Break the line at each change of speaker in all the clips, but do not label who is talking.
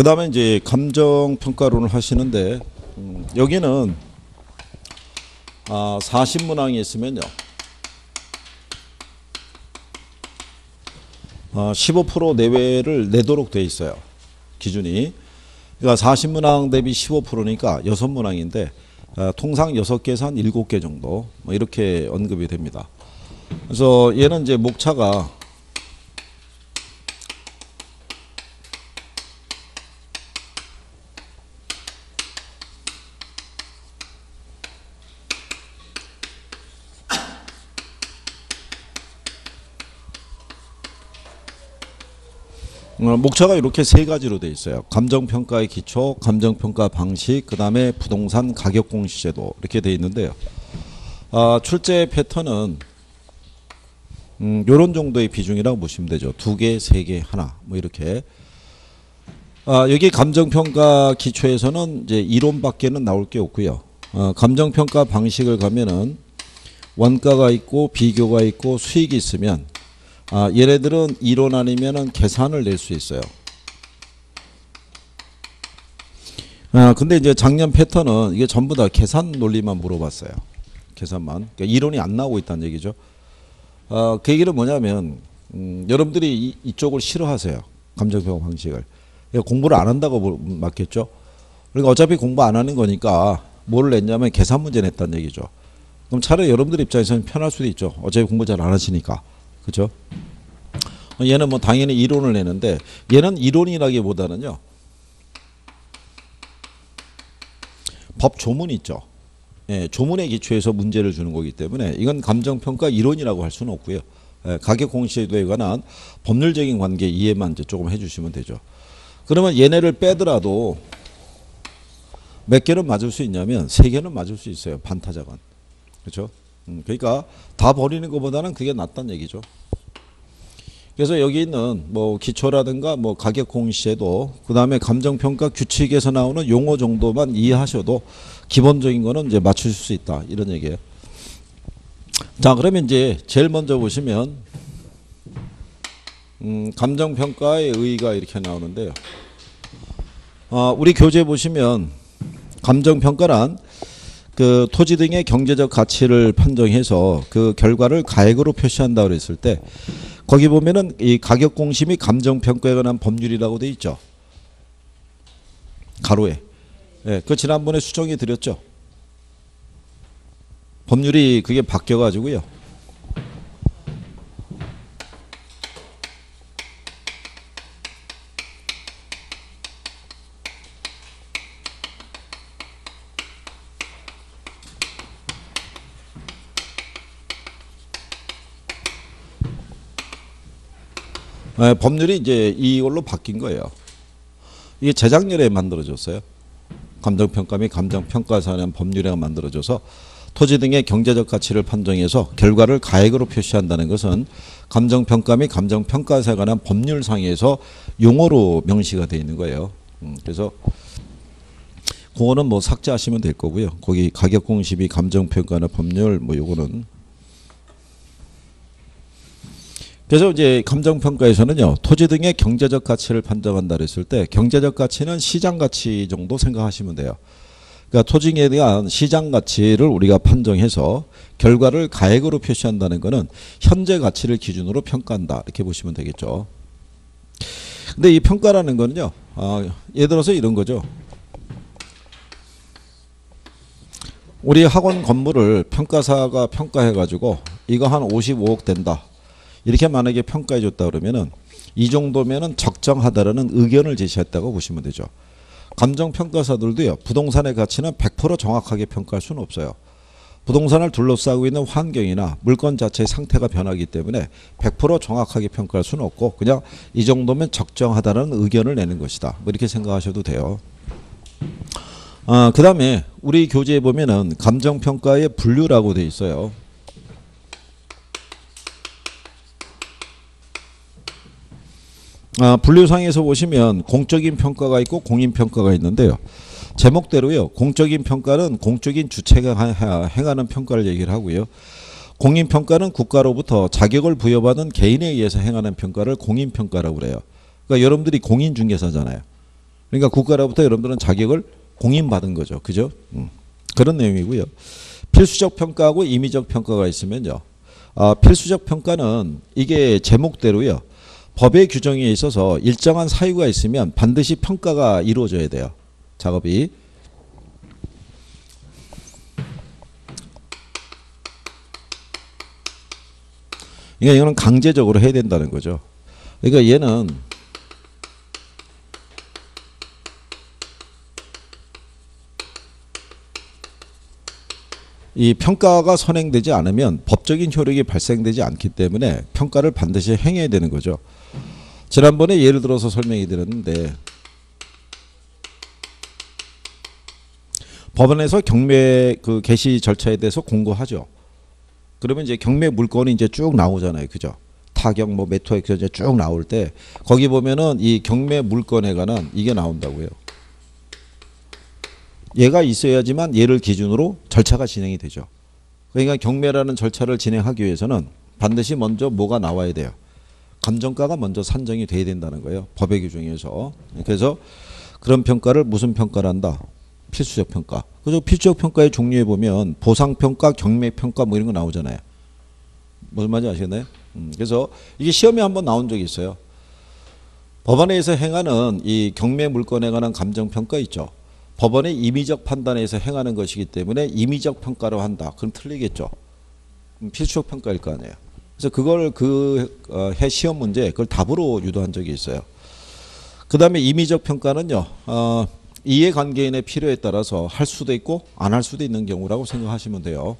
그 다음에 이제 감정 평가론을 하시는데 음, 여기는 아, 40문항이 있으면요. 아, 15% 내외를 내도록 돼 있어요. 기준이. 그러니까 40문항 대비 15%니까 6문항인데 아, 통상 6개에서 한 7개 정도 뭐 이렇게 언급이 됩니다. 그래서 얘는 이제 목차가 목차가 이렇게 세 가지로 돼 있어요. 감정평가의 기초, 감정평가 방식, 그 다음에 부동산 가격 공시제도 이렇게 돼 있는데요. 아, 출제 패턴은 음, 요런 정도의 비중이라고 보시면 되죠. 두 개, 세 개, 하나 뭐 이렇게. 아, 여기 감정평가 기초에서는 이제 이론밖에는 나올 게 없고요. 어, 감정평가 방식을 가면은 원가가 있고 비교가 있고 수익이 있으면 아, 얘네들은 이론 아니면은 계산을 낼 수 있어요. 아, 근데 이제 작년 패턴은 이게 전부 다 계산 논리만 물어봤어요. 계산만. 그러니까 이론이 안 나오고 있다는 얘기죠. 아, 그 얘기는 뭐냐면, 음, 여러분들이 이, 이쪽을 싫어하세요. 감정평가 방식을. 그러니까 공부를 안 한다고 볼- 맞겠죠. 그러니까 어차피 공부 안 하는 거니까 뭘 냈냐면 계산 문제 냈다는 얘기죠. 그럼 차라리 여러분들 입장에서는 편할 수도 있죠. 어차피 공부 잘 안 하시니까. 그죠? 얘는 뭐 당연히 이론을 내는데 얘는 이론이라기보다는요. 법 조문이 있죠. 예, 조문의 기초에서 문제를 주는 거기 때문에 이건 감정평가 이론이라고 할 수는 없고요. 예, 가격 공시제도에 관한 법률적인 관계 이해만 이제 조금 해주시면 되죠. 그러면 얘네를 빼더라도 몇 개는 맞을 수 있냐면 세 개는 맞을 수 있어요. 반타작은. 그렇죠? 음, 그러니까 다 버리는 것보다는 그게 낫다는 얘기죠. 그래서 여기 있는 뭐 기초라든가 뭐 가격 공시제도 그다음에 감정 평가 규칙에서 나오는 용어 정도만 이해하셔도 기본적인 거는 이제 맞추실 수 있다 이런 얘기예요. 자, 그러면 이제 제일 먼저 보시면 음, 감정 평가의 의의가 이렇게 나오는데요. 어, 우리 교재 보시면 감정 평가란 그 토지 등의 경제적 가치를 판정해서 그 결과를 가액으로 표시한다 그랬을 때 거기 보면은 이 가격 및 감정 평가에 관한 법률이라고 돼 있죠. 가로에. 예, 그 지난번에 수정해 드렸죠. 법률이 그게 바뀌어 가지고요. 예, 법률이 이제 이걸로 바뀐 거예요. 이게 재작년에 만들어졌어요. 감정평가 및 감정평가사는 법률에 만들어져서 토지 등의 경제적 가치를 판정해서 결과를 가액으로 표시한다는 것은 감정평가 및 감정평가사에 관한 법률상에서 용어로 명시가 되어 있는 거예요. 음, 그래서 그거는 뭐 삭제하시면 될 거고요. 거기 가격 공시 및 감정평가나 법률 뭐 요거는 그래서 이제 감정평가에서는요 토지 등의 경제적 가치를 판정한다 그랬을 때 경제적 가치는 시장 가치 정도 생각하시면 돼요. 그러니까 토지에 대한 시장 가치를 우리가 판정해서 결과를 가액으로 표시한다는 것은 현재 가치를 기준으로 평가한다 이렇게 보시면 되겠죠. 근데 이 평가라는 거는요 아, 예를 들어서 이런 거죠. 우리 학원 건물을 평가사가 평가해가지고 이거 한 55억 된다. 이렇게 만약에 평가해 줬다 그러면은 이 정도면은 적정하다라는 의견을 제시했다고 보시면 되죠. 감정 평가사들도요. 부동산의 가치는 100% 정확하게 평가할 수는 없어요. 부동산을 둘러싸고 있는 환경이나 물건 자체의 상태가 변하기 때문에 100% 정확하게 평가할 수는 없고 그냥 이 정도면 적정하다는 의견을 내는 것이다. 뭐 이렇게 생각하셔도 돼요. 아, 그 다음에 우리 교재에 보면은 감정 평가의 분류라고 돼 있어요. 아, 분류상에서 보시면 공적인 평가가 있고 공인 평가가 있는데요. 제목대로요. 공적인 평가는 공적인 주체가 하- 행하는 평가를 얘기를 하고요. 공인 평가는 국가로부터 자격을 부여받은 개인에 의해서 행하는 평가를 공인 평가라고 그래요. 그러니까 여러분들이 공인 중개사잖아요. 그러니까 국가로부터 여러분들은 자격을 공인받은 거죠. 그죠? 음. 그런 내용이고요. 필수적 평가하고 임의적 평가가 있으면요. 아, 필수적 평가는 이게 제목대로요. 법의 규정에 있어서 일정한 사유가 있으면 반드시 평가가 이루어져야 돼요. 작업이. 그러니까 이거는 강제적으로 해야 된다는 거죠. 그러니까 얘는 이 평가가 선행되지 않으면 법적인 효력이 발생되지 않기 때문에 평가를 반드시 행해야 되는 거죠. 지난번에 예를 들어서 설명해 드렸는데 법원에서 경매 그 개시 절차에 대해서 공고하죠. 그러면 이제 경매 물건이 이제 쭉 나오잖아요. 그죠? 타격 뭐 메토엑 이제 쭉 나올 때 거기 보면은 이 경매 물건에 관한 이게 나온다고요. 얘가 있어야지만 얘를 기준으로 절차가 진행이 되죠. 그러니까 경매라는 절차를 진행하기 위해서는 반드시 먼저 뭐가 나와야 돼요. 감정가가 먼저 산정이 돼야 된다는 거예요. 법의 규정에서. 그래서 그런 평가를 무슨 평가를 한다? 필수적 평가. 그래서 필수적 평가의 종류에 보면 보상 평가, 경매 평가 뭐 이런 거 나오잖아요. 무슨 말인지 아시겠나요? 음, 그래서 이게 시험에 한번 나온 적이 있어요. 법원에서 행하는 이 경매 물건에 관한 감정 평가 있죠. 법원의 임의적 판단에서 행하는 것이기 때문에 임의적 평가로 한다. 그럼 틀리겠죠. 음, 필수적 평가일 거 아니에요. 그래서 그걸 그 해 시험 문제 그걸 답으로 유도한 적이 있어요. 그 다음에 임의적 평가는요. 어, 이해관계인의 필요에 따라서 할 수도 있고 안 할 수도 있는 경우라고 생각하시면 돼요.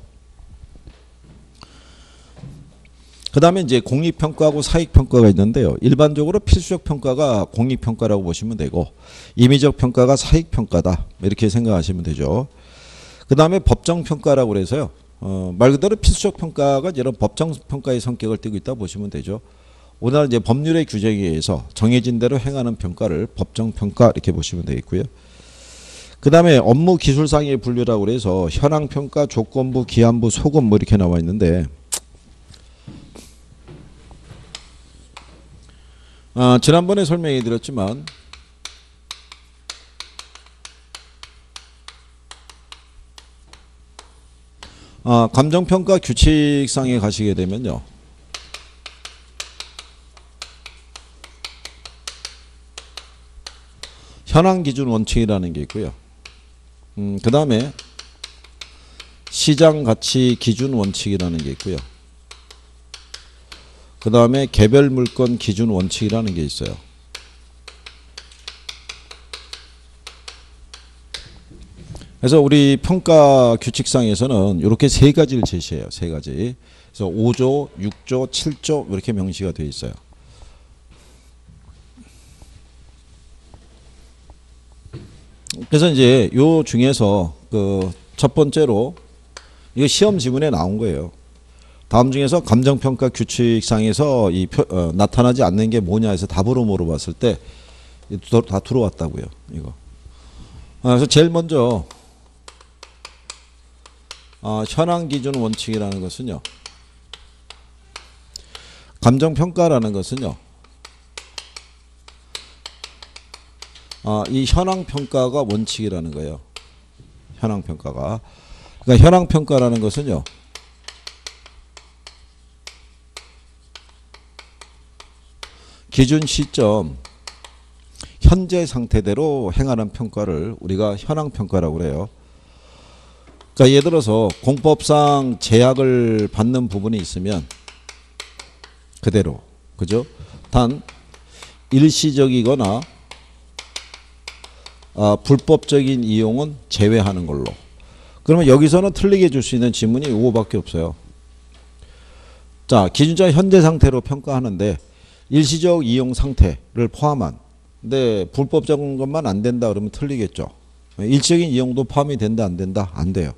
그 다음에 이제 공익평가하고 사익평가가 있는데요. 일반적으로 필수적 평가가 공익평가라고 보시면 되고 임의적 평가가 사익평가다 이렇게 생각하시면 되죠. 그 다음에 법정평가라고 그래서요. 어, 말 그대로 필수적 평가가 이런 법정평가의 성격을 띠고 있다 보시면 되죠. 오늘 이제 법률의 규정에 의해서 정해진 대로 행하는 평가를 법정평가 이렇게 보시면 되겠고요. 그 다음에 업무 기술상의 분류라고 그래서 현황평가, 조건부, 기한부, 소급 뭐 이렇게 나와 있는데 아, 지난번에 설명해 드렸지만 아, 감정평가 규칙상에 가시게 되면요. 현황 기준 원칙이라는 게 있고요. 음, 그 다음에 시장 가치 기준 원칙이라는 게 있고요. 그 다음에 개별 물건 기준 원칙이라는 게 있어요. 그래서 우리 평가 규칙상에서는 이렇게 세 가지를 제시해요. 세 가지. 그래서 5조, 6조, 7조 이렇게 명시가 되어 있어요. 그래서 이제 요 중에서 그 첫 번째로 이거 시험 지문에 나온 거예요. 다음 중에서 감정평가 규칙상에서 이 표, 어, 나타나지 않는 게 뭐냐 해서 답으로 물어봤을 때 다 들어왔다고요. 이거. 아, 그래서 제일 먼저 아, 현황 기준 원칙이라는 것은요. 감정평가라는 것은요. 아, 이 현황 평가가 원칙이라는 거예요. 현황 평가가. 그러니까 현황 평가라는 것은요. 기준 시점 현재 상태대로 행하는 평가를 우리가 현황 평가라고 그래요. 그러니까 예를 들어서 공법상 제약을 받는 부분이 있으면 그대로 그죠? 단 일시적이거나 아, 불법적인 이용은 제외하는 걸로. 그러면 여기서는 틀리게 줄 수 있는 지문이 이거밖에 없어요. 자, 기준자 현재 상태로 평가하는데 일시적 이용 상태를 포함한 근데 불법적인 것만 안 된다 그러면 틀리겠죠. 일시적인 이용도 포함이 된다 안 된다 안 돼요.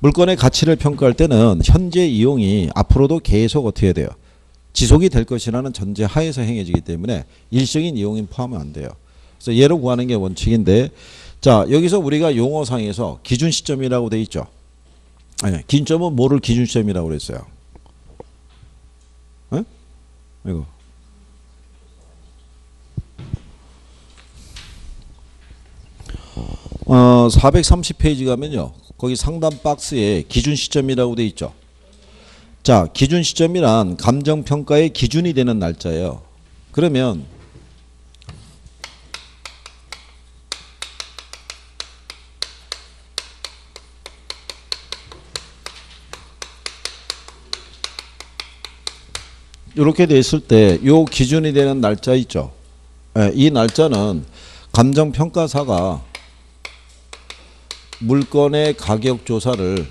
물건의 가치를 평가할 때는 현재 이용이 앞으로도 계속 어떻게 돼요? 지속이 될 것이라는 전제 하에서 행해지기 때문에 일시적인 이용이 포함은 안 돼요. 그래서 예로 구하는 게 원칙인데 자 여기서 우리가 용어상에서 기준 시점이라고 돼 있죠. 아니 기준점은 뭐를 기준 시점이라고 그랬어요? 에? 이거 어, 430페이지 가면요. 거기 상단 박스에 기준 시점이라고 돼 있죠. 자, 기준 시점이란 감정 평가의 기준이 되는 날짜예요. 그러면 이렇게 돼 있을 때 요 기준이 되는 날짜 있죠. 예, 이 날짜는 감정 평가사가 물건의 가격 조사를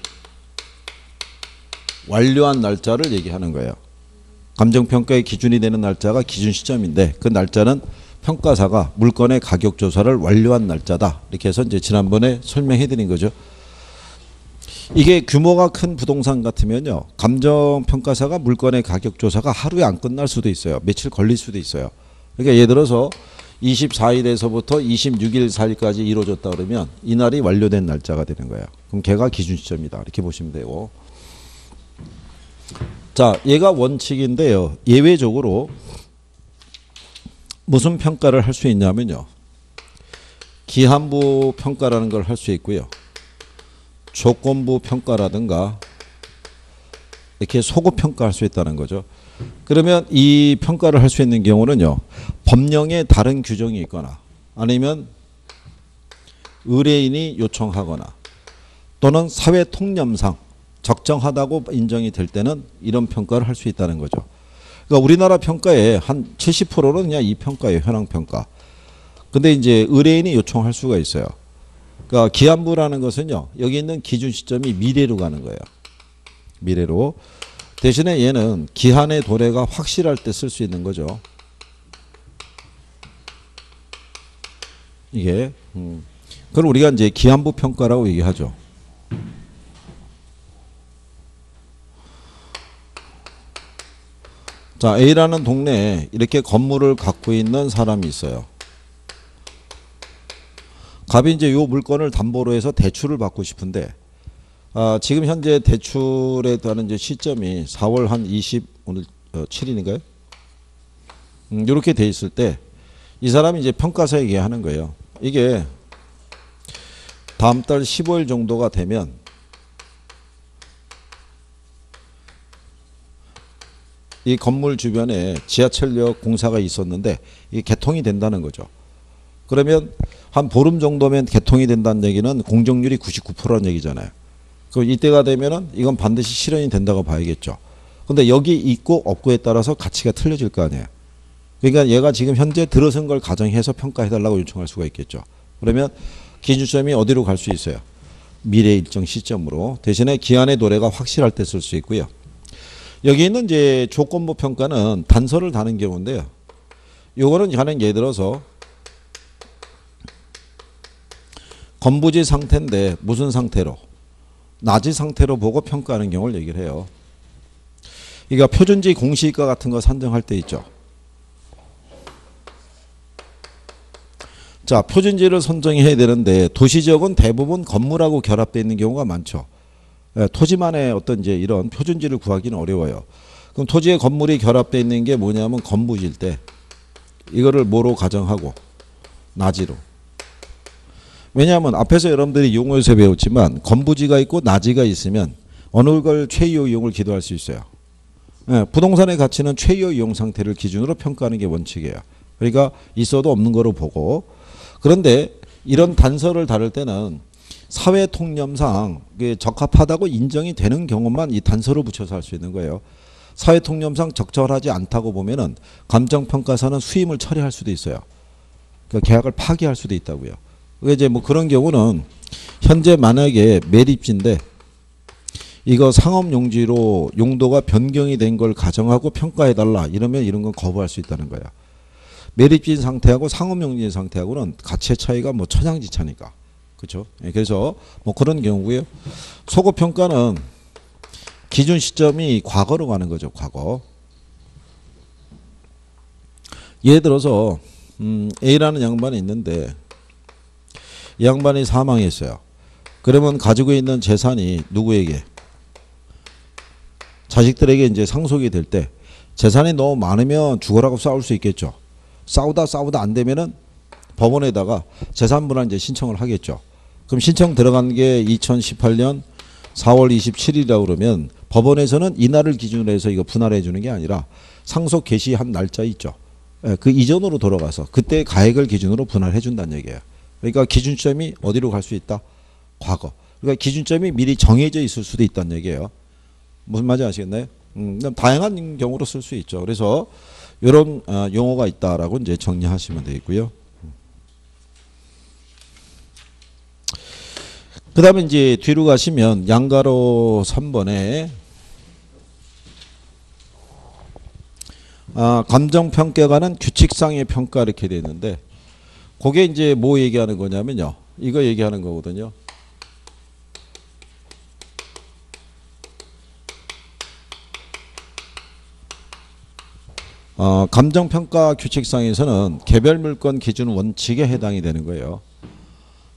완료한 날짜를 얘기하는 거예요. 감정 평가의 기준이 되는 날짜가 기준 시점인데 그 날짜는 평가사가 물건의 가격 조사를 완료한 날짜다. 이렇게 해서 이제 지난번에 설명해 드린 거죠. 이게 규모가 큰 부동산 같으면요. 감정 평가사가 물건의 가격 조사가 하루에 안 끝날 수도 있어요. 며칠 걸릴 수도 있어요. 그러니까 예를 들어서 24일에서부터 26일 사이까지 이루어졌다 그러면 이날이 완료된 날짜가 되는 거예요. 그럼 걔가 기준 시점이다. 이렇게 보시면 되고. 자, 얘가 원칙인데요. 예외적으로 무슨 평가를 할 수 있냐면요. 기한부 평가라는 걸 할 수 있고요. 조건부 평가라든가 이렇게 소급 평가할 수 있다는 거죠. 그러면 이 평가를 할 수 있는 경우는요. 법령에 다른 규정이 있거나 아니면 의뢰인이 요청하거나 또는 사회 통념상 적정하다고 인정이 될 때는 이런 평가를 할 수 있다는 거죠. 그러니까 우리나라 평가의 한 70%는 그냥 이 평가예요. 현황 평가. 근데 이제 의뢰인이 요청할 수가 있어요. 그러니까 기한부라는 것은요. 여기 있는 기준 시점이 미래로 가는 거예요. 미래로. 대신에 얘는 기한의 도래가 확실할 때 쓸 수 있는 거죠. 이게 음. 그걸 우리가 이제 기한부 평가라고 얘기하죠. 자, A라는 동네에 이렇게 건물을 갖고 있는 사람이 있어요. 갑이 이제 요 물건을 담보로 해서 대출을 받고 싶은데 아, 지금 현재 대출에 대한 이제 시점이 4월 한 20 오늘 어, 7일인가요? 음, 이렇게 돼 있을 때 이 사람이 이제 평가서 얘기하는 거예요. 이게 다음 달 15일 정도가 되면 이 건물 주변에 지하철역 공사가 있었는데 이게 개통이 된다는 거죠. 그러면 한 보름 정도면 개통이 된다는 얘기는 공정률이 99%라는 얘기잖아요. 그 이때가 되면은 이건 반드시 실현이 된다고 봐야겠죠. 근데 여기 있고 없고에 따라서 가치가 틀려질 거 아니에요. 그러니까 얘가 지금 현재 들어선 걸 가정해서 평가해 달라고 요청할 수가 있겠죠. 그러면 기준점이 어디로 갈 수 있어요? 미래 일정 시점으로 대신에 기한의 도래가 확실할 때 쓸 수 있고요. 여기 있는 이제 조건부 평가는 단서를 다는 경우인데요. 요거는 가령 예를 들어서 건부지 상태인데 무슨 상태로 낮이 상태로 보고 평가하는 경우를 얘기를 해요. 그러니까 표준지 공시가 같은 거 산정할 때 있죠. 자, 표준지를 선정해야 되는데 도시지역은 대부분 건물하고 결합되어 있는 경우가 많죠. 예, 토지만의 어떤 이제 이런 표준지를 구하기는 어려워요. 그럼 토지에 건물이 결합되어 있는 게 뭐냐면 건부지일 때 이거를 뭐로 가정하고 나지로. 왜냐하면 앞에서 여러분들이 용어에서 배웠지만 건부지가 있고 나지가 있으면 어느 걸 최이호 이용을 기도할 수 있어요. 예, 부동산의 가치는 최이호 이용 상태를 기준으로 평가하는 게 원칙이에요. 그러니까 있어도 없는 거로 보고 그런데 이런 단서를 다룰 때는 사회 통념상 적합하다고 인정이 되는 경우만 이 단서로 붙여서 할 수 있는 거예요. 사회 통념상 적절하지 않다고 보면은 감정 평가사는 수임을 처리할 수도 있어요. 그 계약을 파기할 수도 있다고요. 그 이제 뭐 그런 경우는 현재 만약에 매립지인데 이거 상업 용지로 용도가 변경이 된 걸 가정하고 평가해 달라 이러면 이런 건 거부할 수 있다는 거야. 매립지인 상태하고 상업 용지인 상태하고는 가치의 차이가 뭐 천양지차니까. 그렇죠? 예, 그래서 뭐 그런 경우고요. 소급 평가는 기준 시점이 과거로 가는 거죠. 과거. 예를 들어서 음, A라는 양반이 있는데 이 양반이 사망했어요. 그러면 가지고 있는 재산이 누구에게? 자식들에게 이제 상속이 될 때 재산이 너무 많으면 죽어라고 싸울 수 있겠죠. 싸우다 싸우다 안 되면은 법원에다가 재산 분할 이제 신청을 하겠죠. 그럼 신청 들어간 게 2018년 4월 27일이라고 그러면 법원에서는 이날을 기준으로 해서 이거 분할해 주는 게 아니라 상속 개시한 날짜 있죠. 예, 그 이전으로 돌아가서 그때 가액을 기준으로 분할해 준다는 얘기예요. 그러니까 기준점이 어디로 갈 수 있다? 과거. 그러니까 기준점이 미리 정해져 있을 수도 있다는 얘기예요. 무슨 말인지 아시겠나요? 음, 다양한 경우로 쓸 수 있죠. 그래서 이런 어, 용어가 있다라고 이제 정리하시면 되겠고요. 그 다음에 이제 뒤로 가시면 양가로 3번에 아, 감정평가가는 규칙상의 평가 이렇게 돼 있는데 그게 이제 뭐 얘기하는 거냐면요. 이거 얘기하는 거거든요. 어, 감정평가 규칙상에서는 개별 물건 기준 원칙에 해당이 되는 거예요.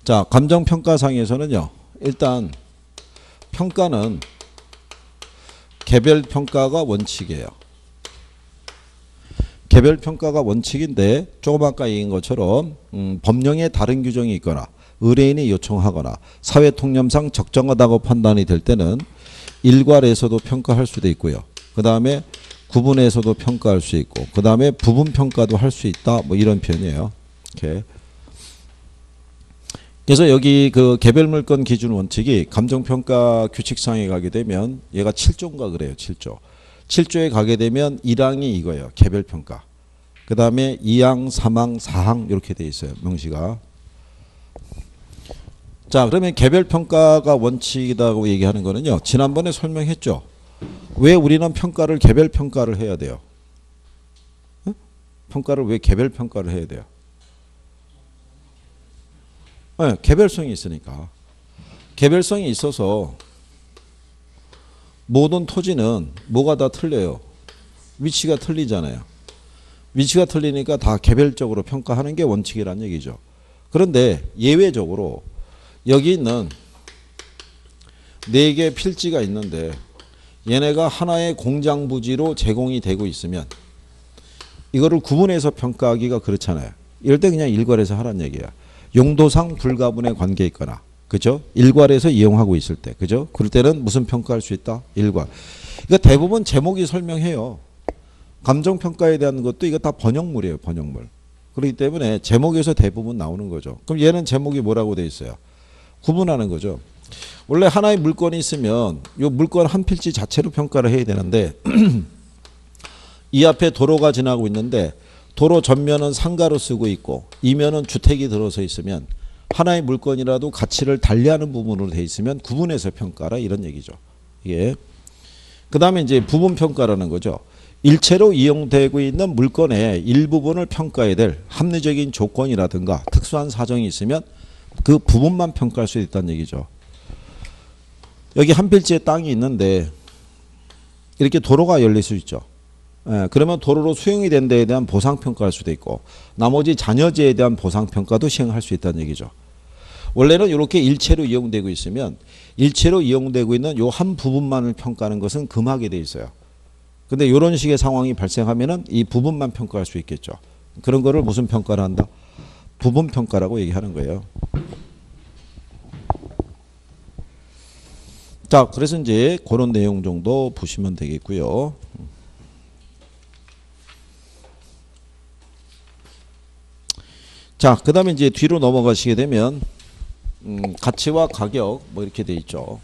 자, 감정평가상에서는요. 일단 평가는 개별 평가가 원칙이에요. 개별 평가가 원칙인데 조금 아까 얘기한 것처럼 음, 법령에 다른 규정이 있거나 의뢰인이 요청하거나 사회 통념상 적정하다고 판단이 될 때는 일괄에서도 평가할 수도 있고요. 그 다음에 구분해서도 평가할 수 있고 그 다음에 부분 평가도 할 수 있다 뭐 이런 편이에요. 이렇게. 그래서 여기 그 개별 물건 기준 원칙이 감정평가 규칙상에 가게 되면 얘가 7조인가 그래요. 7조. 7조에 가게 되면 1항이 이거예요. 개별 평가. 그 다음에 2항, 3항, 4항 이렇게 돼 있어요. 명시가. 자 그러면 개별 평가가 원칙이라고 얘기하는 거는요. 지난번에 설명했죠. 왜 우리는 평가를 개별 평가를 해야 돼요? 응? 평가를 왜 개별 평가를 해야 돼요? 네, 개별성이 있으니까. 개별성이 있어서 모든 토지는 뭐가 다 틀려요. 위치가 틀리잖아요. 위치가 틀리니까 다 개별적으로 평가하는 게 원칙이란 얘기죠. 그런데 예외적으로 여기 있는 네 개 필지가 있는데 얘네가 하나의 공장 부지로 제공이 되고 있으면 이거를 구분해서 평가하기가 그렇잖아요. 이럴 때 그냥 일괄해서 하란 얘기야. 용도상 불가분의 관계 있거나 그죠? 일괄해서 이용하고 있을 때 그죠? 그럴 때는 무슨 평가할 수 있다? 일괄. 이거 대부분 제목이 설명해요. 감정 평가에 대한 것도 이거 다 번역물이에요, 번역물. 그렇기 때문에 제목에서 대부분 나오는 거죠. 그럼 얘는 제목이 뭐라고 돼 있어요? 구분하는 거죠. 원래 하나의 물건이 있으면 이 물건 한 필지 자체로 평가를 해야 되는데 이 앞에 도로가 지나고 있는데 도로 전면은 상가로 쓰고 있고 이면은 주택이 들어서 있으면 하나의 물건이라도 가치를 달리하는 부분으로 돼 있으면 구분해서 평가라 이런 얘기죠. 이게 그 다음에 이제 부분 평가라는 거죠. 일체로 이용되고 있는 물건의 일부분을 평가해야 될 합리적인 조건이라든가 특수한 사정이 있으면 그 부분만 평가할 수 있다는 얘기죠. 여기 한 필지에 땅이 있는데 이렇게 도로가 열릴 수 있죠. 예, 그러면 도로로 수용이 된 데에 대한 보상 평가할 수도 있고 나머지 잔여지에 대한 보상 평가도 시행할 수 있다는 얘기죠. 원래는 이렇게 일체로 이용되고 있으면 일체로 이용되고 있는 요 한 부분만을 평가하는 것은 금하게 돼 있어요. 근데 이런 식의 상황이 발생하면은 이 부분만 평가할 수 있겠죠. 그런 거를 무슨 평가를 한다? 부분 평가라고 얘기하는 거예요. 자, 그래서 이제 그런 내용 정도 보시면 되겠고요. 자, 그 다음에 이제 뒤로 넘어가시게 되면 음, 가치와 가격 뭐 이렇게 돼 있죠.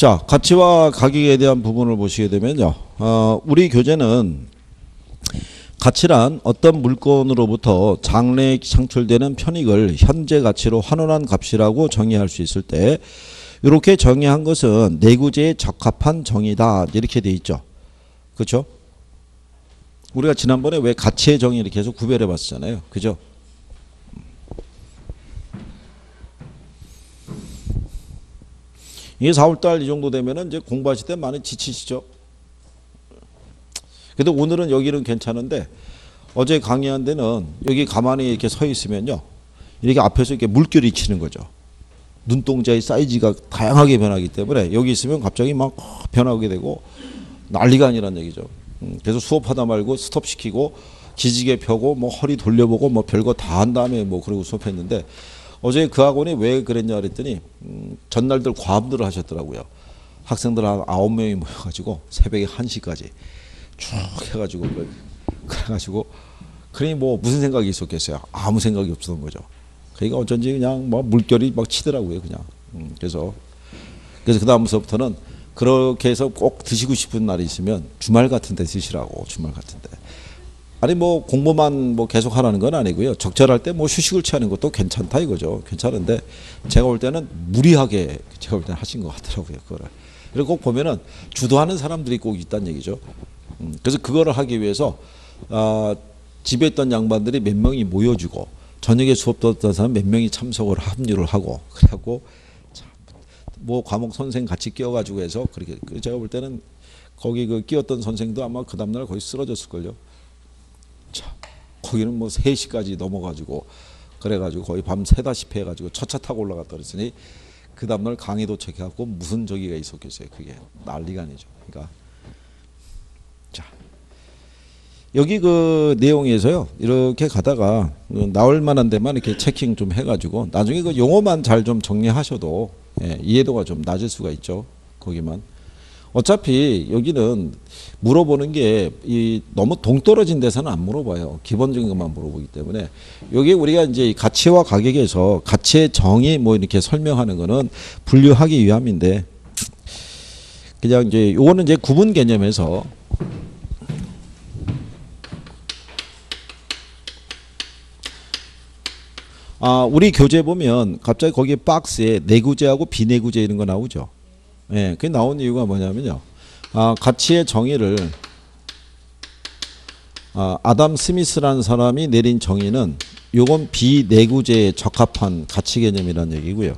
자, 가치와 가격에 대한 부분을 보시게 되면요. 어, 우리 교재는 가치란 어떤 물건으로부터 장래에 창출되는 편익을 현재 가치로 환원한 값이라고 정의할 수 있을 때 이렇게 정의한 것은 내구재에 적합한 정의다 이렇게 돼 있죠. 그렇죠? 우리가 지난번에 왜 가치의 정의 이렇게 해서 구별해 봤잖아요. 그죠? 이게 4월 달 이 정도 되면은 이제 공부하실 때 많이 지치시죠. 근데 오늘은 여기는 괜찮은데 어제 강의한 데는 여기 가만히 이렇게 서 있으면요. 이렇게 앞에서 이렇게 물결이 치는 거죠. 눈동자의 사이즈가 다양하게 변하기 때문에 여기 있으면 갑자기 막 변하게 되고 난리가 아니란 얘기죠. 음, 그래서 수업하다 말고 스톱시키고 기지개 펴고 뭐 허리 돌려보고 뭐 별거 다 한 다음에 뭐 그러고 수업했는데 어제 그 학원이 왜 그랬냐 그랬더니 음, 전날들 과음들을 하셨더라고요. 학생들 한 아홉 명이 모여가지고 새벽에 1시까지 쭉 해가지고 그- 그래가지고 그러니 뭐 무슨 생각이 있었겠어요. 아무 생각이 없었던 거죠. 그러니까 어쩐지 그냥 뭐 물결이 막 치더라고요. 그냥. 음, 그래서 그래서 그 다음서부터는 그렇게 해서 꼭 드시고 싶은 날이 있으면 주말 같은 데 드시라고 주말 같은 데. 아니 뭐 공부만 뭐 계속 하라는 건 아니고요. 적절할 때 뭐 휴식을 취하는 것도 괜찮다 이거죠. 괜찮은데 제가 볼 때는 무리하게 제가 볼 때는 하신 것 같더라고요. 그거를. 그리고 꼭 보면은 주도하는 사람들이 꼭 있다는 얘기죠. 음, 그래서 그거를 하기 위해서 아, 집에 있던 양반들이 몇 명이 모여주고 저녁에 수업 듣던 사람 몇 명이 참석을 합류를 하고 그래갖고 참, 뭐 과목 선생 같이 끼어가지고 해서 그렇게 그 제가 볼 때는 거기 그 끼었던 선생도 아마 그 다음날 거의 쓰러졌을걸요. 참 거기는 뭐 3시까지 넘어가지고 그래가지고 거의 밤 새다시피 해가지고 첫차 타고 올라갔다 그랬으니 그 다음날 강의 도착해갖고 무슨 저기가 있었겠어요. 그게 난리가 아니죠. 그러니까 자 여기 그 내용에서요 이렇게 가다가 그 나올 만한 데만 이렇게 체킹 좀 해가지고 나중에 그 용어만 잘 좀 정리하셔도 예, 이해도가 좀 낮을 수가 있죠. 거기만 어차피 여기는 물어보는 게 이 너무 동떨어진 데서는 안 물어봐요. 기본적인 것만 물어보기 때문에 여기 우리가 이제 이 가치와 가격에서 가치의 정의 뭐 이렇게 설명하는 거는 분류하기 위함인데 그냥 이제 요거는 이제 구분 개념에서 아, 우리 교재 보면 갑자기 거기 박스에 내구재하고 비내구재 이런 거 나오죠. 예, 그게 나온 이유가 뭐냐면요. 아, 가치의 정의를 아, 아담 스미스라는 사람이 내린 정의는 요건 비내구재에 적합한 가치 개념이라는 얘기고요.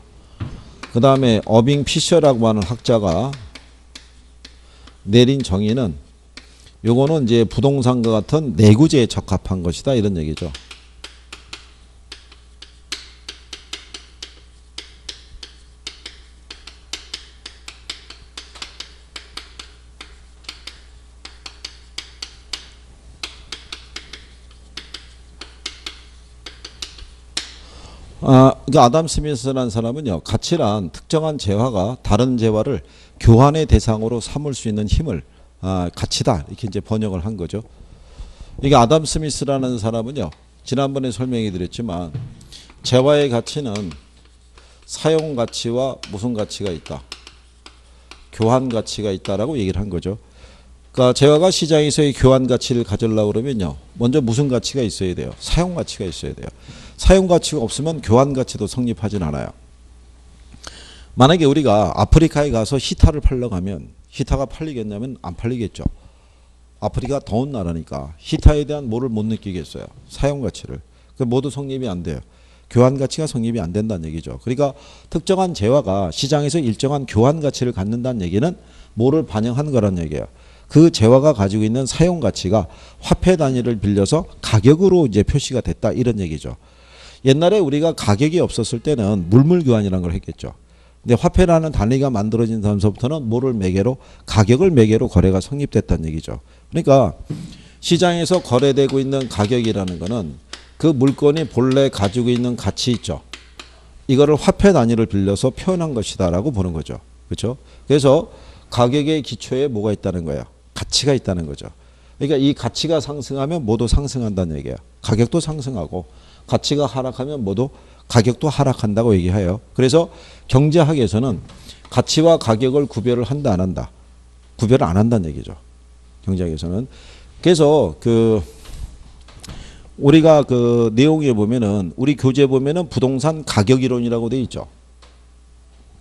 그 다음에 어빙 피셔라고 하는 학자가 내린 정의는 요거는 이제 부동산과 같은 내구재에 적합한 것이다 이런 얘기죠. 아, 그 아담 스미스라는 사람은요, 가치란 특정한 재화가 다른 재화를 교환의 대상으로 삼을 수 있는 힘을 아, 가치다 이렇게 이제 번역을 한 거죠. 이게 아담 스미스라는 사람은요, 지난번에 설명해 드렸지만 재화의 가치는 사용 가치와 무슨 가치가 있다, 교환 가치가 있다라고 얘기를 한 거죠. 그러니까 재화가 시장에서의 교환 가치를 가지려고 그러면요, 먼저 무슨 가치가 있어야 돼요? 사용 가치가 있어야 돼요. 사용 가치가 없으면 교환 가치도 성립하진 않아요. 만약에 우리가 아프리카에 가서 히타를 팔러 가면 히타가 팔리겠냐면 안 팔리겠죠. 아프리카 더운 나라니까 히타에 대한 뭐를 못 느끼겠어요. 사용 가치를. 그 모두 성립이 안 돼요. 교환 가치가 성립이 안 된다는 얘기죠. 그러니까 특정한 재화가 시장에서 일정한 교환 가치를 갖는다는 얘기는 뭐를 반영한 거란 얘기예요. 그 재화가 가지고 있는 사용 가치가 화폐 단위를 빌려서 가격으로 이제 표시가 됐다 이런 얘기죠. 옛날에 우리가 가격이 없었을 때는 물물 교환이라는 걸 했겠죠. 근데 화폐라는 단위가 만들어진 다음서부터는 뭐를 매개로 가격을 매개로 거래가 성립됐다는 얘기죠. 그러니까 시장에서 거래되고 있는 가격이라는 거는 그 물건이 본래 가지고 있는 가치 있죠. 이거를 화폐 단위를 빌려서 표현한 것이다라고 보는 거죠. 그렇죠? 그래서 가격의 기초에 뭐가 있다는 거예요? 가치가 있다는 거죠. 그러니까 이 가치가 상승하면 모두 상승한다는 얘기예요. 가격도 상승하고 가치가 하락하면 모두 가격도 하락한다고 얘기해요. 그래서 경제학에서는 가치와 가격을 구별을 한다 안 한다. 구별을 안 한다는 얘기죠. 경제학에서는. 그래서 그 우리가 그 내용에 보면은 우리 교재 보면은 부동산 가격 이론이라고 돼 있죠.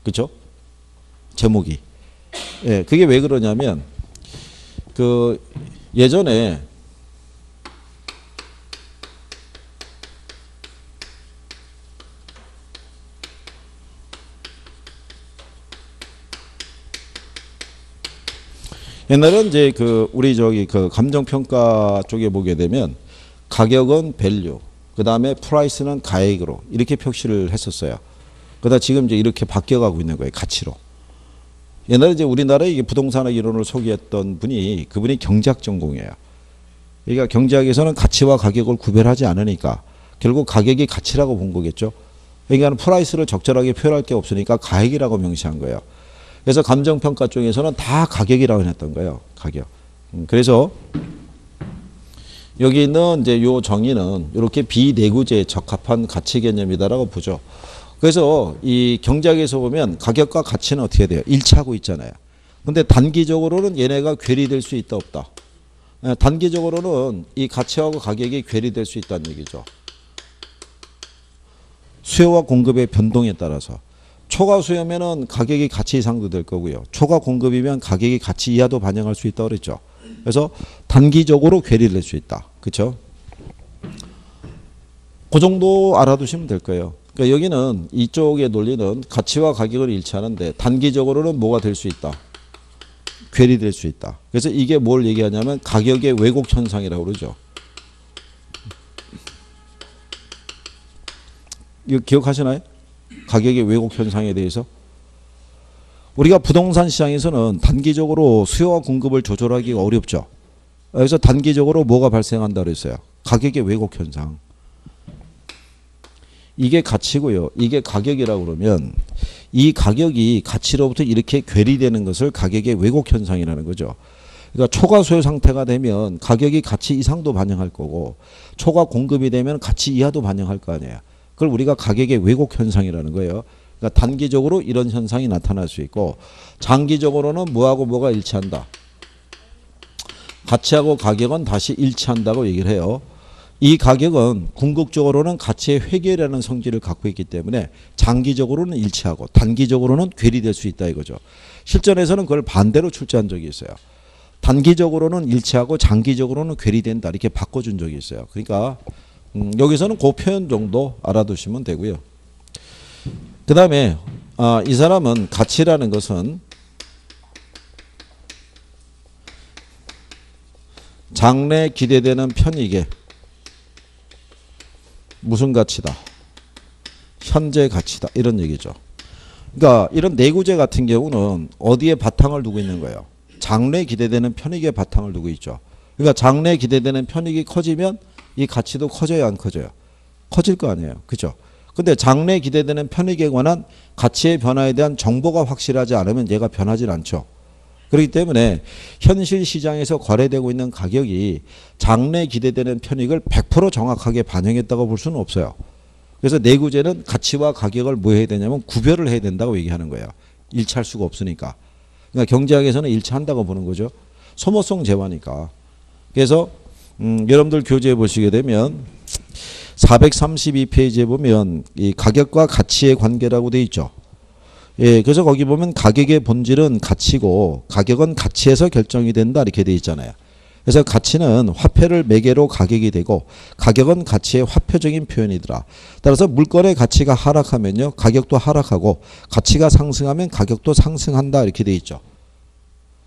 그렇죠? 제목이. 예, 그게 왜 그러냐면 그 예전에 옛날엔 이제 그 우리 저기 그 감정 평가 쪽에 보게 되면 가격은 value, 그 다음에 price는 가액으로 이렇게 표시를 했었어요. 그러다 지금 이제 이렇게 바뀌어 가고 있는 거예요. 가치로. 옛날에 이제 우리나라의 이게 부동산의 이론을 소개했던 분이 그분이 경제학 전공이에요. 그러니까 경제학에서는 가치와 가격을 구별하지 않으니까 결국 가격이 가치라고 본 거겠죠. 그러니까 프라이스를 적절하게 표현할 게 없으니까 가액이라고 명시한 거예요. 그래서 감정평가 쪽에서는 다 가격이라고 했던 거예요. 가격. 음, 그래서 여기 있는 이제 요 정의는 이렇게 비내구재에 적합한 가치 개념이다라고 보죠. 그래서 이 경제학에서 보면 가격과 가치는 어떻게 돼요? 일치하고 있잖아요. 근데 단기적으로는 얘네가 괴리될 수 있다 없다. 예, 단기적으로는 이 가치하고 가격이 괴리될 수 있다는 얘기죠. 수요와 공급의 변동에 따라서 초과 수요면은 가격이 가치 이상도 될 거고요. 초과 공급이면 가격이 가치 이하도 반영할 수 있다 그랬죠. 그래서 단기적으로 괴리를 낼 수 있다. 그렇죠? 그 정도 알아두시면 될 거예요. 그러니까 여기는 이쪽의 논리는 가치와 가격을 일치하는데 단기적으로는 뭐가 될 수 있다. 괴리될 수 있다. 그래서 이게 뭘 얘기하냐면 가격의 왜곡 현상이라고 그러죠. 이거 기억하시나요? 가격의 왜곡 현상에 대해서 우리가 부동산 시장에서는 단기적으로 수요와 공급을 조절하기가 어렵죠. 그래서 단기적으로 뭐가 발생한다 그랬어요. 가격의 왜곡 현상. 이게 가치고요. 이게 가격이라고 그러면 이 가격이 가치로부터 이렇게 괴리되는 것을 가격의 왜곡 현상이라는 거죠. 그러니까 초과 수요 상태가 되면 가격이 가치 이상도 반영할 거고 초과 공급이 되면 가치 이하도 반영할 거 아니에요. 그걸 우리가 가격의 왜곡 현상이라는 거예요. 그러니까 단기적으로 이런 현상이 나타날 수 있고 장기적으로는 뭐하고 뭐가 일치한다. 가치하고 가격은 다시 일치한다고 얘기를 해요. 이 가격은 궁극적으로는 가치의 회계라는 성질을 갖고 있기 때문에 장기적으로는 일치하고 단기적으로는 괴리될 수 있다 이거죠. 실전에서는 그걸 반대로 출제한 적이 있어요. 단기적으로는 일치하고 장기적으로는 괴리된다 이렇게 바꿔준 적이 있어요. 그러니까 음, 여기서는 그 표현 정도 알아두시면 되고요. 그 다음에 아, 이 사람은 가치라는 것은 장래 기대되는 편익에 무슨 가치다? 현재 가치다. 이런 얘기죠. 그러니까 이런 내구재 같은 경우는 어디에 바탕을 두고 있는 거예요? 장래 기대되는 편익에 바탕을 두고 있죠. 그러니까 장래 기대되는 편익이 커지면 이 가치도 커져요, 안 커져요? 커질 거 아니에요. 그죠? 근데 장래 기대되는 편익에 관한 가치의 변화에 대한 정보가 확실하지 않으면 얘가 변하지 않죠. 그렇기 때문에 현실 시장에서 거래되고 있는 가격이 장래 기대되는 편익을 100% 정확하게 반영했다고 볼 수는 없어요. 그래서 내구재는 가치와 가격을 뭐 해야 되냐면 구별을 해야 된다고 얘기하는 거예요. 일치할 수가 없으니까. 그러니까 경제학에서는 일치한다고 보는 거죠. 소모성 재화니까. 그래서 음, 여러분들 교재에 보시게 되면 432페이지에 보면 이 가격과 가치의 관계라고 돼 있죠. 예, 그래서 거기 보면 가격의 본질은 가치고 가격은 가치에서 결정이 된다 이렇게 돼 있잖아요. 그래서 가치는 화폐를 매개로 가격이 되고 가격은 가치의 화표적인 표현이더라. 따라서 물건의 가치가 하락하면요 가격도 하락하고 가치가 상승하면 가격도 상승한다 이렇게 돼 있죠.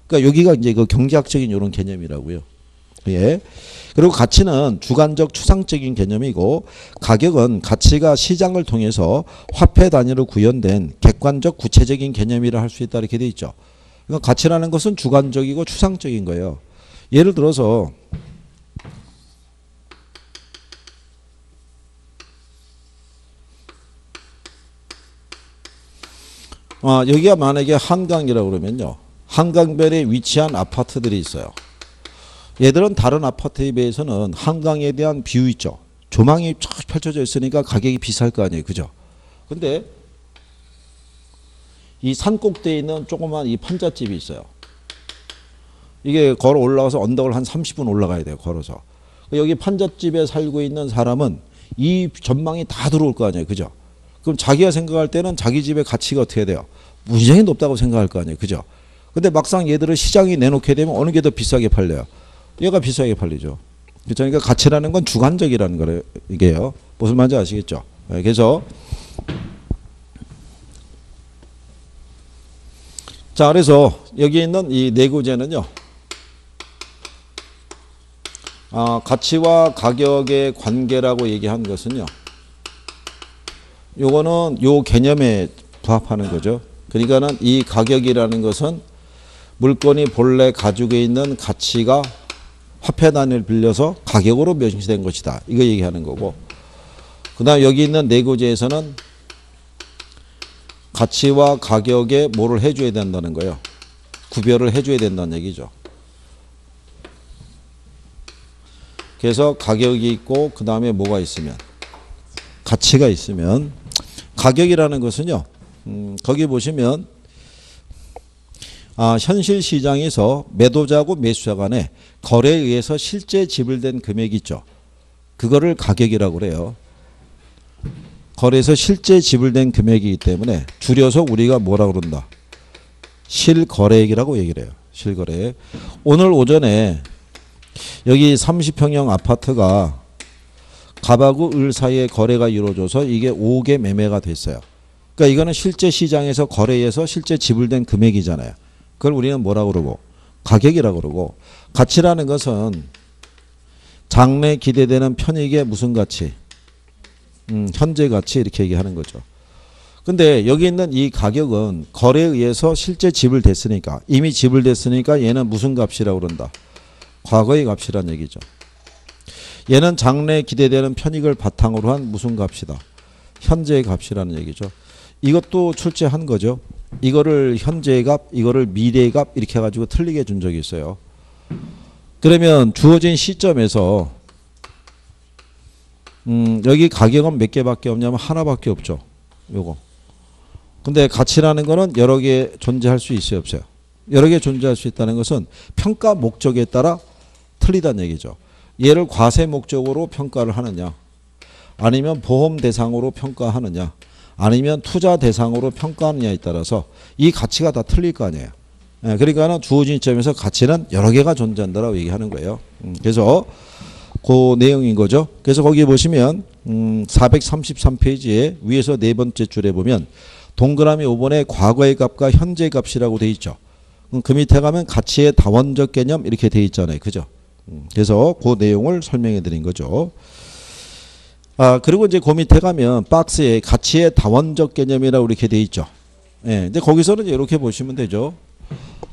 그러니까 여기가 이제 그 경제학적인 이런 개념이라고요. 예. 그리고 가치는 주관적 추상적인 개념이고 가격은 가치가 시장을 통해서 화폐 단위로 구현된 객관적 구체적인 개념이라 할 수 있다 이렇게 돼 있죠. 그러니까 가치라는 것은 주관적이고 추상적인 거예요. 예를 들어서 아, 여기가 만약에 한강이라고 그러면요. 한강변에 위치한 아파트들이 있어요. 얘들은 다른 아파트에 비해서는 한강에 대한 비유 있죠. 조망이 쫙 펼쳐져 있으니까 가격이 비쌀 거 아니에요. 그죠? 근데 이 산 꼭대에 있는 조그만 이 판잣집이 있어요. 이게 걸어 올라가서 언덕을 한 30분 올라가야 돼요. 걸어서. 여기 판잣집에 살고 있는 사람은 이 전망이 다 들어올 거 아니에요. 그죠? 그럼 자기가 생각할 때는 자기 집의 가치가 어떻게 돼요? 무지하게 높다고 생각할 거 아니에요. 그죠? 근데 막상 얘들을 시장에 내놓게 되면 어느 게 더 비싸게 팔려요? 얘가 비싸게 팔리죠. 그렇죠? 그러니까 가치라는 건 주관적이라는 거예요. 이게요. 무슨 말인지 아시겠죠? 네, 그래서 자, 그래서 여기 있는 이 내구재는요. 아, 가치와 가격의 관계라고 얘기한 것은요. 요거는 요 개념에 부합하는 거죠. 그러니까는 이 가격이라는 것은 물건이 본래 가지고 있는 가치가 화폐 단위를 빌려서 가격으로 명시된 것이다. 이거 얘기하는 거고. 그 다음 여기 있는 내구재에서는 가치와 가격에 뭐를 해줘야 된다는 거예요. 구별을 해줘야 된다는 얘기죠. 그래서 가격이 있고 그 다음에 뭐가 있으면 가치가 있으면 가격이라는 것은요. 음, 거기 보시면 아, 현실 시장에서 매도자고 매수자 간에 거래에 의해서 실제 지불된 금액이 있죠. 그거를 가격이라고 그래요. 거래에서 실제 지불된 금액이기 때문에 줄여서 우리가 뭐라 그런다. 실거래액이라고 얘기를 해요. 실거래액. 오늘 오전에 여기 30평형 아파트가 갑하고 을 사이에 거래가 이루어져서 이게 5개 매매가 됐어요. 그러니까 이거는 실제 시장에서 거래해서 실제 지불된 금액이잖아요. 그걸 우리는 뭐라 그러고 가격이라고 그러고 가치라는 것은 장래 기대되는 편익의 무슨 가치? 음, 현재 가치 이렇게 얘기하는 거죠. 근데 여기 있는 이 가격은 거래에 의해서 실제 지불됐으니까 이미 지불됐으니까 얘는 무슨 값이라고 그런다. 과거의 값이란 얘기죠. 얘는 장래 기대되는 편익을 바탕으로 한 무슨 값이다. 현재의 값이라는 얘기죠. 이것도 출제한 거죠. 이거를 현재의 값, 이거를 미래의 값 이렇게 해가지고 틀리게 준 적이 있어요. 그러면 주어진 시점에서 음, 여기 가격은 몇 개밖에 없냐면 하나밖에 없죠. 요거. 근데 가치라는 거는 여러 개 존재할 수 있어요, 없어요? 여러 개 존재할 수 있다는 것은 평가 목적에 따라 틀리다는 얘기죠. 얘를 과세 목적으로 평가를 하느냐, 아니면 보험 대상으로 평가하느냐, 아니면 투자 대상으로 평가하느냐에 따라서 이 가치가 다 틀릴 거 아니에요. 예, 그러니까는 주어진 점에서 가치는 여러 개가 존재한다라고 얘기하는 거예요. 음, 그래서 그 내용인 거죠. 그래서 거기 보시면 음, 433페이지에 위에서 네 번째 줄에 보면 동그라미 5번에 과거의 값과 현재의 값이라고 돼 있죠. 그럼 그 밑에 가면 가치의 다원적 개념 이렇게 돼 있잖아요. 그죠? 음, 그래서 그 내용을 설명해 드린 거죠. 아, 그리고 이제 그 밑에 가면 박스에 가치의 다원적 개념이라고 이렇게 돼 있죠. 예. 근데 거기서는 이렇게 보시면 되죠.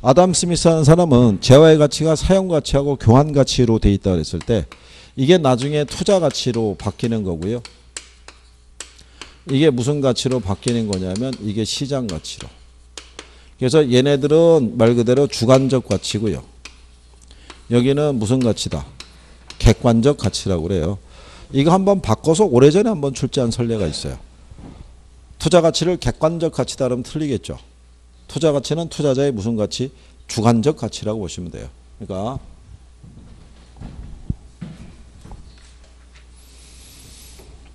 아담 스미스라는 사람은 재화의 가치가 사용 가치하고 교환 가치로 돼 있다 그랬을 때 이게 나중에 투자 가치로 바뀌는 거고요. 이게 무슨 가치로 바뀌는 거냐면 이게 시장 가치로. 그래서 얘네들은 말 그대로 주관적 가치고요. 여기는 무슨 가치다? 객관적 가치라고 그래요. 이거 한번 바꿔서 오래전에 한번 출제한 선례가 있어요. 투자 가치를 객관적 가치다 그러면 틀리겠죠. 투자 가치는 투자자의 무슨 가치? 주관적 가치라고 보시면 돼요. 그러니까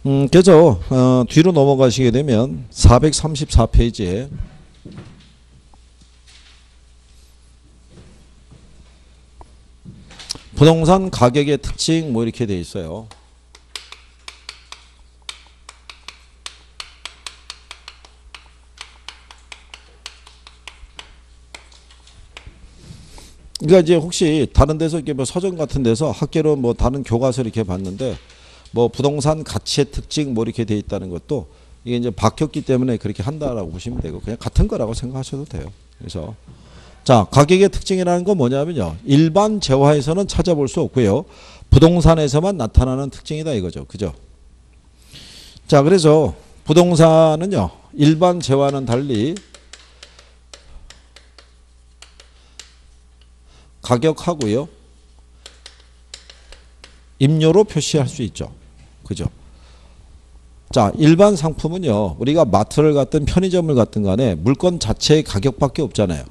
음, 그래서 어, 뒤로 넘어가시게 되면 434페이지에 부동산 가격의 특징 뭐 이렇게 돼 있어요. 그러니까 이제 혹시 다른 데서 이렇게 뭐 서점 같은 데서 학계로 뭐 다른 교과서 이렇게 봤는데 뭐 부동산 가치의 특징 뭐 이렇게 돼 있다는 것도 이게 이제 바뀌었기 때문에 그렇게 한다라고 보시면 되고 그냥 같은 거라고 생각하셔도 돼요. 그래서 자 가격의 특징이라는 건 뭐냐면요 일반 재화에서는 찾아볼 수 없고요 부동산에서만 나타나는 특징이다 이거죠. 그죠? 자 그래서 부동산은요 일반 재화는 달리 가격하고요. 임료로 표시할 수 있죠. 그죠? 자, 일반 상품은요. 우리가 마트를 갔든 편의점을 갔든 간에 물건 자체의 가격밖에 없잖아요.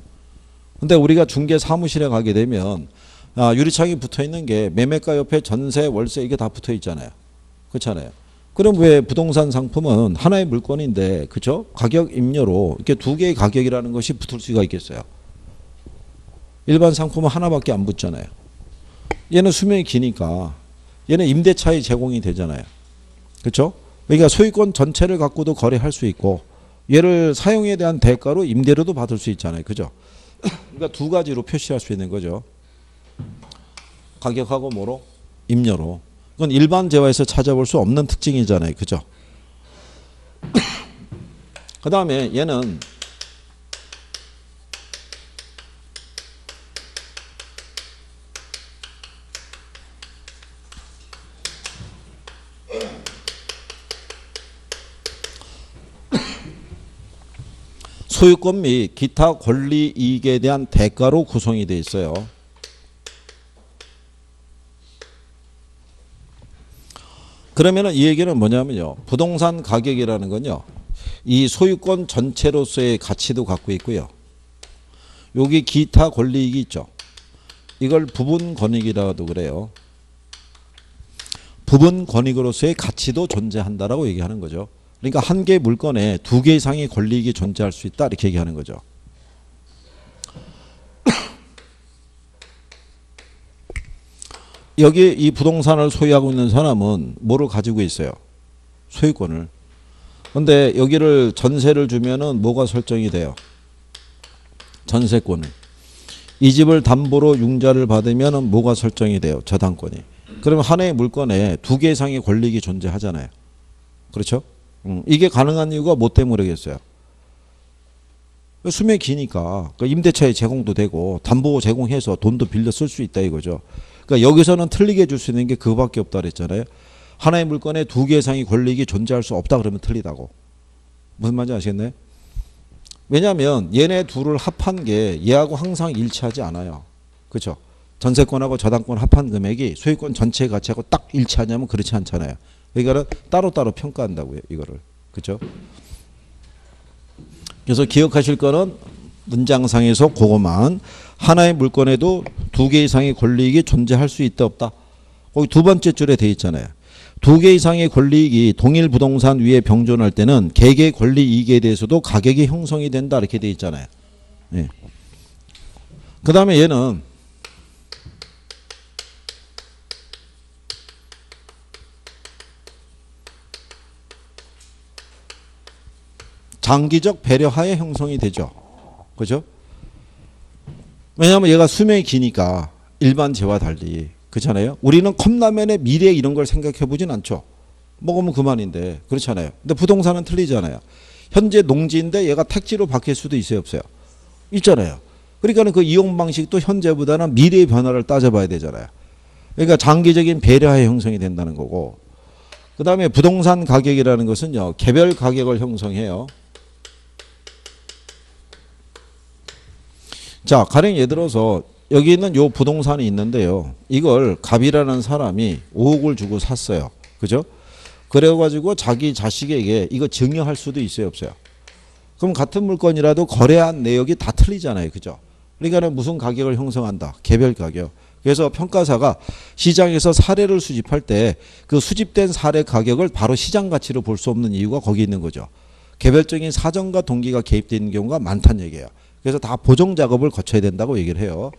근데 우리가 중개 사무실에 가게 되면 아, 유리창이 붙어 있는 게 매매가 옆에 전세, 월세 이게 다 붙어 있잖아요. 그렇잖아요. 그럼 왜 부동산 상품은 하나의 물건인데 그죠? 가격 임료로 이렇게 두 개의 가격이라는 것이 붙을 수가 있겠어요. 일반 상품은 하나밖에 안 붙잖아요. 얘는 수명이 기니까 얘는 임대차에 제공이 되잖아요. 그렇죠? 그러니까 소유권 전체를 갖고도 거래할 수 있고 얘를 사용에 대한 대가로 임대료도 받을 수 있잖아요. 그죠? 그러니까 두 가지로 표시할 수 있는 거죠. 가격하고 뭐로? 임료로. 그건 일반 재화에서 찾아볼 수 없는 특징이잖아요. 그죠? 그 다음에 얘는 소유권 및 기타 권리 이익에 대한 대가로 구성이 되어 있어요. 그러면은 이 얘기는 뭐냐면요. 부동산 가격이라는 건요. 이 소유권 전체로서의 가치도 갖고 있고요. 여기 기타 권리이익이 있죠. 이걸 부분 권익이라고도 그래요. 부분 권익으로서의 가치도 존재한다라고 얘기하는 거죠. 그러니까 한개 물건에 두 개 이상의 권리이익이 존재할 수 있다 이렇게 얘기하는 거죠. 여기 이 부동산을 소유하고 있는 사람은 뭐를 가지고 있어요? 소유권을. 근데 여기를 전세를 주면은 뭐가 설정이 돼요? 전세권을. 이 집을 담보로 융자를 받으면은 뭐가 설정이 돼요? 저당권이. 그러면 하나의 물건에 두 개 이상의 권리익이 존재하잖아요. 그렇죠? 음, 이게 가능한 이유가 뭐 때문이겠어요? 수명이 기니까 그 임대차에 제공도 되고 담보 제공해서 돈도 빌려 쓸 수 있다 이거죠. 그러니까 여기서는 틀리게 줄 수 있는 게 그거밖에 없다 그랬잖아요. 하나의 물건에 두 개 이상의 권리익이 존재할 수 없다 그러면 틀리다고. 무슨 말인지 아시겠나요? 왜냐하면 얘네 둘을 합한 게 얘하고 항상 일치하지 않아요. 그렇죠? 전세권하고 저당권 합한 금액이 소유권 전체 가치하고 딱 일치하냐면 그렇지 않잖아요. 그러니까 따로따로 평가한다고요. 이거를. 그렇죠? 그래서 기억하실 거는 문장상에서 그거만 하나의 물건에도 두 개 이상의 권리익이 존재할 수 있다 없다. 거기 두 번째 줄에 돼 있잖아요. 두 개 이상의 권리익이 동일 부동산 위에 병존할 때는 개개 권리이익에 대해서도 가격이 형성이 된다 이렇게 돼 있잖아요. 예. 그 다음에 얘는 장기적 배려하에 형성이 되죠. 그죠? 왜냐하면 얘가 수명이 기니까 일반 재와 달리 그렇잖아요. 우리는 컵라면의 미래 이런 걸 생각해 보진 않죠. 먹으면 그만인데 그렇잖아요. 근데 부동산은 틀리잖아요. 현재 농지인데 얘가 택지로 바뀔 수도 있어요, 없어요? 있잖아요. 그러니까는 그 이용 방식도 현재보다는 미래의 변화를 따져봐야 되잖아요. 그러니까 장기적인 배려하에 형성이 된다는 거고. 그 다음에 부동산 가격이라는 것은요, 개별 가격을 형성해요. 자, 가령 예를 들어서 여기 있는 요 부동산이 있는데요. 이걸 갑이라는 사람이 5억을 주고 샀어요. 그죠? 그래가지고 자기 자식에게 이거 증여할 수도 있어요, 없어요? 그럼 같은 물건이라도 거래한 내역이 다 틀리잖아요. 그죠? 그러니까는 무슨 가격을 형성한다. 개별 가격. 그래서 평가사가 시장에서 사례를 수집할 때 그 수집된 사례 가격을 바로 시장 가치로 볼 수 없는 이유가 거기 있는 거죠. 개별적인 사정과 동기가 개입되는 경우가 많다는 얘기예요. 그래서 다 보정 작업을 거쳐야 된다고 얘기를 해요.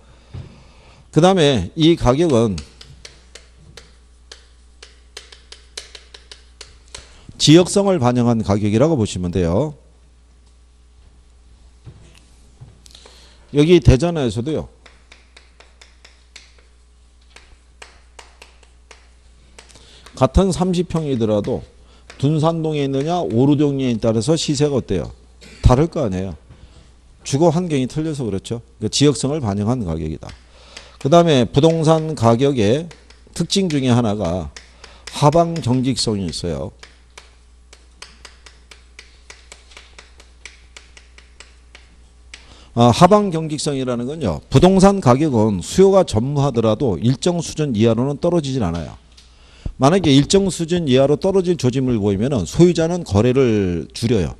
그 다음에 이 가격은 지역성을 반영한 가격이라고 보시면 돼요. 여기 대전에서도요. 같은 30평이더라도 둔산동에 있느냐 오르동리에 따라서 시세가 어때요? 다를 거 아니에요. 주거 환경이 틀려서 그렇죠. 그 지역성을 반영한 가격이다. 그 다음에 부동산 가격의 특징 중에 하나가 하방 경직성이 있어요. 아, 하방 경직성이라는 건요. 부동산 가격은 수요가 전무하더라도 일정 수준 이하로는 떨어지진 않아요. 만약에 일정 수준 이하로 떨어질 조짐을 보이면 소유자는 거래를 줄여요.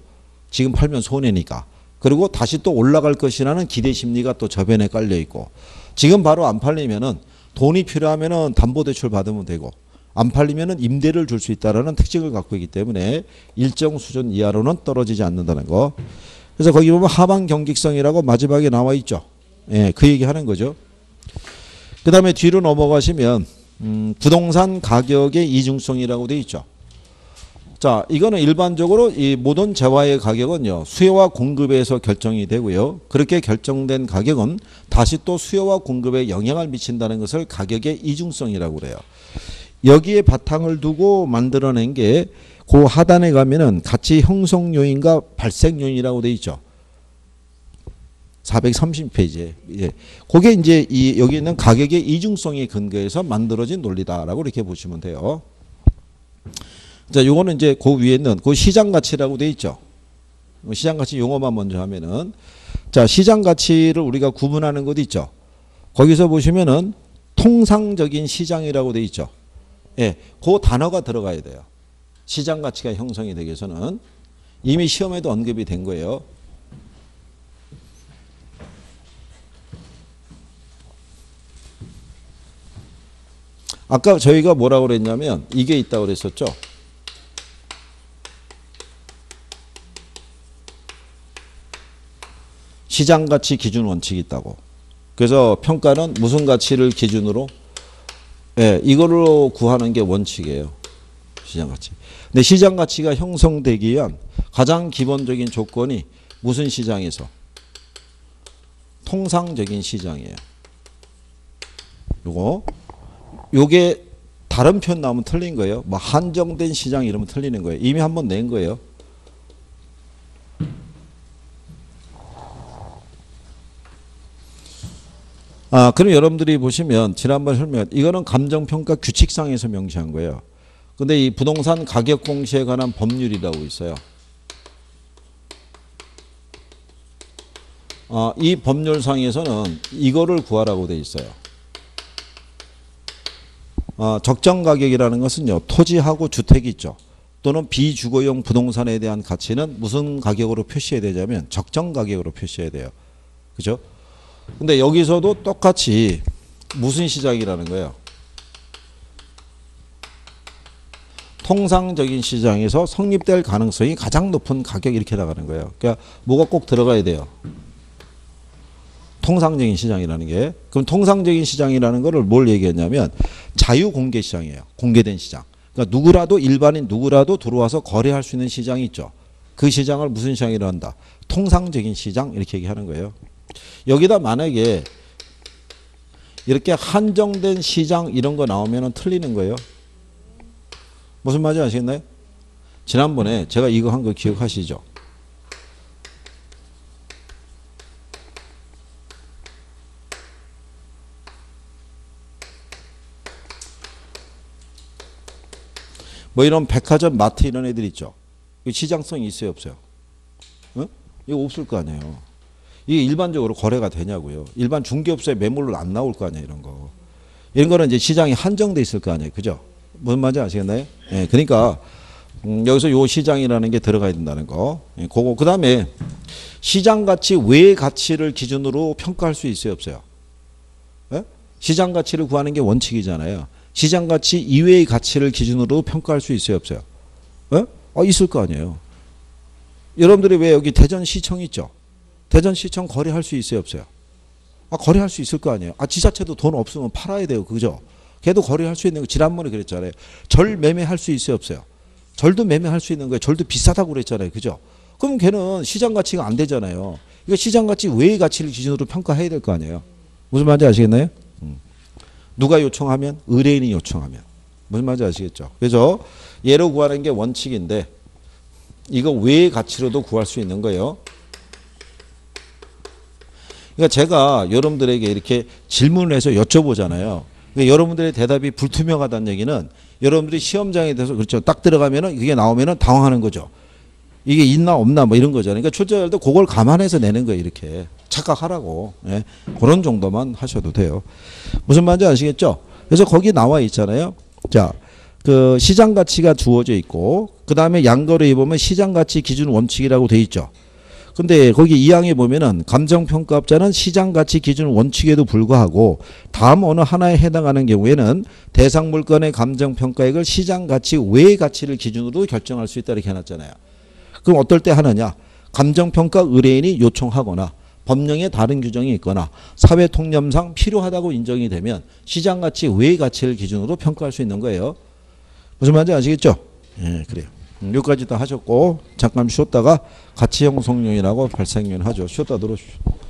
지금 팔면 손해니까. 그리고 다시 또 올라갈 것이라는 기대 심리가 또 저변에 깔려 있고 지금 바로 안 팔리면은 돈이 필요하면은 담보 대출 받으면 되고 안 팔리면은 임대를 줄 수 있다라는 특징을 갖고 있기 때문에 일정 수준 이하로는 떨어지지 않는다는 거. 그래서 거기 보면 하방 경직성이라고 마지막에 나와 있죠. 예, 그 얘기 하는 거죠. 그 다음에 뒤로 넘어가시면, 음, 부동산 가격의 이중성이라고 돼 있죠. 자, 이거는 일반적으로 이 모든 재화의 가격은요, 수요와 공급에서 결정이 되고요. 그렇게 결정된 가격은 다시 또 수요와 공급에 영향을 미친다는 것을 가격의 이중성이라고 그래요. 여기에 바탕을 두고 만들어낸 게 그 하단에 가면은 가치 형성 요인과 발생 요인이라고 돼 있죠. 430페이지에. 예. 그게 이제 이 여기 있는 가격의 이중성에 근거해서 만들어진 논리다라고 이렇게 보시면 돼요. 자, 요거는 이제 그 위에 있는 그 시장 가치라고 돼 있죠. 시장 가치 용어만 먼저 하면은 자, 시장 가치를 우리가 구분하는 것 있죠. 거기서 보시면은 통상적인 시장이라고 돼 있죠. 예. 그 단어가 들어가야 돼요. 시장 가치가 형성이 되기 위해서는 이미 시험에도 언급이 된 거예요. 아까 저희가 뭐라고 그랬냐면 이게 있다고 그랬었죠. 시장 가치 기준 원칙이 있다고. 그래서 평가는 무슨 가치를 기준으로 예, 이거로 구하는 게 원칙이에요. 시장 가치. 근데 시장 가치가 형성되기 위한 가장 기본적인 조건이 무슨 시장에서 통상적인 시장이에요. 요거 요게 다른 표현 나오면 틀린 거예요. 뭐 한정된 시장 이러면 틀리는 거예요. 이미 한번 낸 거예요. 아, 그럼 여러분들이 보시면 지난번 설명 이거는 감정평가 규칙상에서 명시한 거예요. 근데 이 부동산 가격 공시에 관한 법률이라고 있어요. 아, 이 법률상에서는 이거를 구하라고 돼 있어요. 아, 적정 가격이라는 것은요. 토지하고 주택이 있죠. 또는 비주거용 부동산에 대한 가치는 무슨 가격으로 표시해야 되냐면 적정 가격으로 표시해야 돼요. 그죠? 근데 여기서도 똑같이 무슨 시장이라는 거예요? 통상적인 시장에서 성립될 가능성이 가장 높은 가격 이렇게 나가는 거예요. 그러니까 뭐가 꼭 들어가야 돼요. 통상적인 시장이라는 게 그럼 통상적인 시장이라는 거를 뭘 얘기했냐면 자유 공개 시장이에요. 공개된 시장. 그러니까 누구라도 일반인 누구라도 들어와서 거래할 수 있는 시장이 있죠. 그 시장을 무슨 시장이라 한다. 통상적인 시장 이렇게 얘기하는 거예요. 여기다 만약에 이렇게 한정된 시장 이런 거 나오면 틀리는 거예요. 무슨 말인지 아시겠나요? 지난번에 제가 이거 한 거 기억하시죠? 뭐 이런 백화점, 마트 이런 애들 있죠. 이 시장성이 있어요, 없어요? 어? 이거 없을 거 아니에요. 이게 일반적으로 거래가 되냐고요. 일반 중개업소에 매물로 안 나올 거 아니에요, 이런 거. 이런 거는 이제 시장이 한정돼 있을 거 아니에요, 그죠? 무슨 말인지 아시겠나요? 예, 그러니까 음, 여기서 요 시장이라는 게 들어가야 된다는 거. 예, 그거 그 다음에 시장 가치 외의 가치를 기준으로 평가할 수 있어요, 없어요? 예? 시장 가치를 구하는 게 원칙이잖아요. 시장 가치 이외의 가치를 기준으로 평가할 수 있어요, 없어요? 예? 아, 있을 거 아니에요. 여러분들이 왜 여기 대전시청 있죠? 대전시청 거래할 수 있어요, 없어요? 아, 거래할 수 있을 거 아니에요. 아, 지자체도 돈 없으면 팔아야 돼요, 그죠? 걔도 거래할 수 있는 거 지난번에 그랬잖아요. 절 매매할 수 있어요, 없어요? 절도 매매할 수 있는 거예요. 절도 비싸다고 그랬잖아요, 그죠? 그럼 걔는 시장 가치가 안 되잖아요. 이거 시장 가치 외의 가치를 기준으로 평가해야 될 거 아니에요. 무슨 말인지 아시겠나요? 음. 누가 요청하면 의뢰인이 요청하면 무슨 말인지 아시겠죠? 그래서 예로 구하는 게 원칙인데 이거 외의 가치로도 구할 수 있는 거예요. 그러니까 제가 여러분들에게 이렇게 질문을 해서 여쭤보잖아요. 그러니까 여러분들의 대답이 불투명하다는 얘기는 여러분들이 시험장에 대해서 그렇죠. 딱 들어가면은 그게 나오면은 당황하는 거죠. 이게 있나 없나 뭐 이런 거잖아요. 그러니까 때 그걸 감안해서 내는 거예요. 이렇게 착각하라고. 예. 그런 정도만 하셔도 돼요. 무슨 말인지 아시겠죠? 그래서 거기 나와 있잖아요. 자, 그 시장 가치가 주어져 있고 그 다음에 양거래에 보면 시장 가치 기준 원칙이라고 돼 있죠. 근데 거기 이항에 보면은 감정평가업자는 시장 가치 기준 원칙에도 불구하고 다음 어느 하나에 해당하는 경우에는 대상 물건의 감정평가액을 시장 가치 외의 가치를 기준으로 결정할 수 있다 이렇게 해놨잖아요. 그럼 어떨 때 하느냐? 감정평가 의뢰인이 요청하거나 법령에 다른 규정이 있거나 사회 통념상 필요하다고 인정이 되면 시장 가치 외의 가치를 기준으로 평가할 수 있는 거예요. 무슨 말인지 아시겠죠? 예, 그래요. 음, 여기까지 다 하셨고 잠깐 쉬었다가 가치 형성령이라고 발생령 하죠. 쉬었다 들어오십시오.